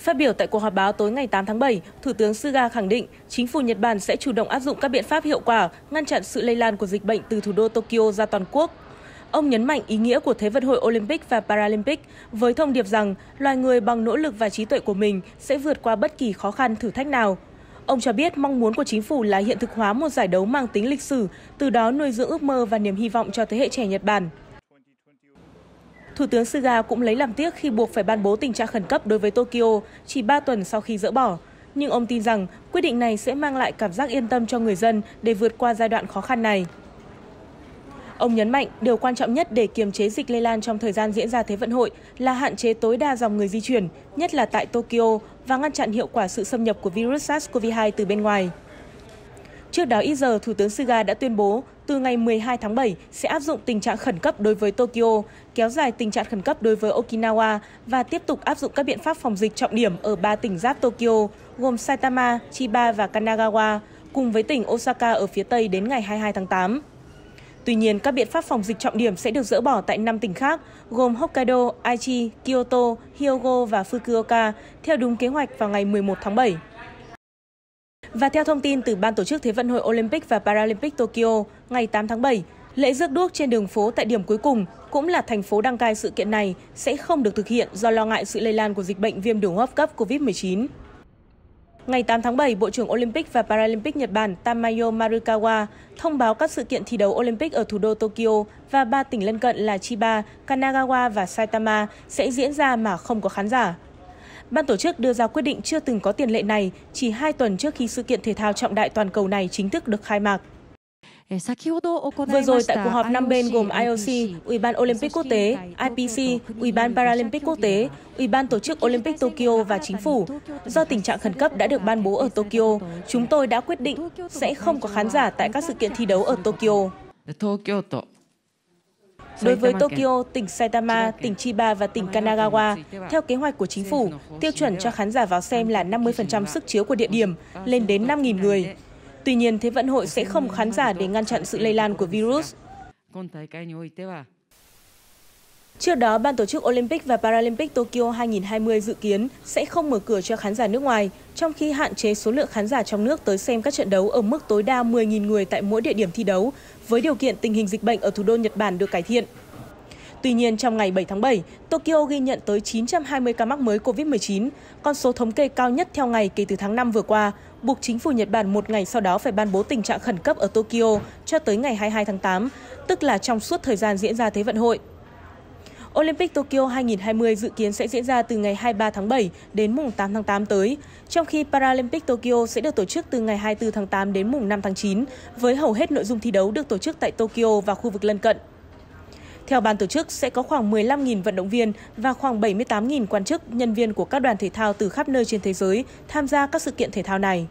Phát biểu tại cuộc họp báo tối ngày 8 tháng 7, Thủ tướng Suga khẳng định chính phủ Nhật Bản sẽ chủ động áp dụng các biện pháp hiệu quả ngăn chặn sự lây lan của dịch bệnh từ thủ đô Tokyo ra toàn quốc. Ông nhấn mạnh ý nghĩa của Thế vận hội Olympic và Paralympic với thông điệp rằng loài người bằng nỗ lực và trí tuệ của mình sẽ vượt qua bất kỳ khó khăn thử thách nào. Ông cho biết mong muốn của chính phủ là hiện thực hóa một giải đấu mang tính lịch sử, từ đó nuôi dưỡng ước mơ và niềm hy vọng cho thế hệ trẻ Nhật Bản. Thủ tướng Suga cũng lấy làm tiếc khi buộc phải ban bố tình trạng khẩn cấp đối với Tokyo chỉ 3 tuần sau khi dỡ bỏ. Nhưng ông tin rằng quyết định này sẽ mang lại cảm giác yên tâm cho người dân để vượt qua giai đoạn khó khăn này. Ông nhấn mạnh điều quan trọng nhất để kiềm chế dịch lây lan trong thời gian diễn ra Thế vận hội là hạn chế tối đa dòng người di chuyển, nhất là tại Tokyo, và ngăn chặn hiệu quả sự xâm nhập của virus SARS-CoV-2 từ bên ngoài. Trước đó ít giờ, Thủ tướng Suga đã tuyên bố từ ngày 12 tháng 7 sẽ áp dụng tình trạng khẩn cấp đối với Tokyo, kéo dài tình trạng khẩn cấp đối với Okinawa và tiếp tục áp dụng các biện pháp phòng dịch trọng điểm ở ba tỉnh giáp Tokyo gồm Saitama, Chiba và Kanagawa, cùng với tỉnh Osaka ở phía Tây đến ngày 22 tháng 8. Tuy nhiên, các biện pháp phòng dịch trọng điểm sẽ được dỡ bỏ tại 5 tỉnh khác, gồm Hokkaido, Aichi, Kyoto, Hyogo và Fukuoka, theo đúng kế hoạch vào ngày 11 tháng 7. Và theo thông tin từ Ban tổ chức Thế vận hội Olympic và Paralympic Tokyo, ngày 8 tháng 7, lễ rước đuốc trên đường phố tại điểm cuối cùng cũng là thành phố đăng cai sự kiện này sẽ không được thực hiện do lo ngại sự lây lan của dịch bệnh viêm đường hô hấp cấp COVID-19. Ngày 8 tháng 7, Bộ trưởng Olympic và Paralympic Nhật Bản Tamayo Marukawa thông báo các sự kiện thi đấu Olympic ở thủ đô Tokyo và ba tỉnh lân cận là Chiba, Kanagawa và Saitama sẽ diễn ra mà không có khán giả. Ban tổ chức đưa ra quyết định chưa từng có tiền lệ này chỉ 2 tuần trước khi sự kiện thể thao trọng đại toàn cầu này chính thức được khai mạc. Vừa rồi tại cuộc họp năm bên gồm IOC, Ủy ban Olympic Quốc tế, IPC, Ủy ban Paralympic Quốc tế, Ủy ban tổ chức Olympic Tokyo và chính phủ, do tình trạng khẩn cấp đã được ban bố ở Tokyo, chúng tôi đã quyết định sẽ không có khán giả tại các sự kiện thi đấu ở Tokyo. Đối với Tokyo, tỉnh Saitama, tỉnh Chiba và tỉnh Kanagawa, theo kế hoạch của chính phủ, tiêu chuẩn cho khán giả vào xem là 50% sức chứa của địa điểm, lên đến 5.000 người. Tuy nhiên, Thế vận hội sẽ không khán giả để ngăn chặn sự lây lan của virus. Trước đó, Ban tổ chức Olympic và Paralympic Tokyo 2020 dự kiến sẽ không mở cửa cho khán giả nước ngoài, trong khi hạn chế số lượng khán giả trong nước tới xem các trận đấu ở mức tối đa 10.000 người tại mỗi địa điểm thi đấu, với điều kiện tình hình dịch bệnh ở thủ đô Nhật Bản được cải thiện. Tuy nhiên, trong ngày 7 tháng 7, Tokyo ghi nhận tới 920 ca mắc mới COVID-19, con số thống kê cao nhất theo ngày kể từ tháng 5 vừa qua, buộc chính phủ Nhật Bản một ngày sau đó phải ban bố tình trạng khẩn cấp ở Tokyo cho tới ngày 22 tháng 8, tức là trong suốt thời gian diễn ra Thế vận hội. Olympic Tokyo 2020 dự kiến sẽ diễn ra từ ngày 23 tháng 7 đến mùng 8 tháng 8 tới, trong khi Paralympic Tokyo sẽ được tổ chức từ ngày 24 tháng 8 đến mùng 5 tháng 9, với hầu hết nội dung thi đấu được tổ chức tại Tokyo và khu vực lân cận. Theo ban tổ chức, sẽ có khoảng 15.000 vận động viên và khoảng 78.000 quan chức, nhân viên của các đoàn thể thao từ khắp nơi trên thế giới tham gia các sự kiện thể thao này.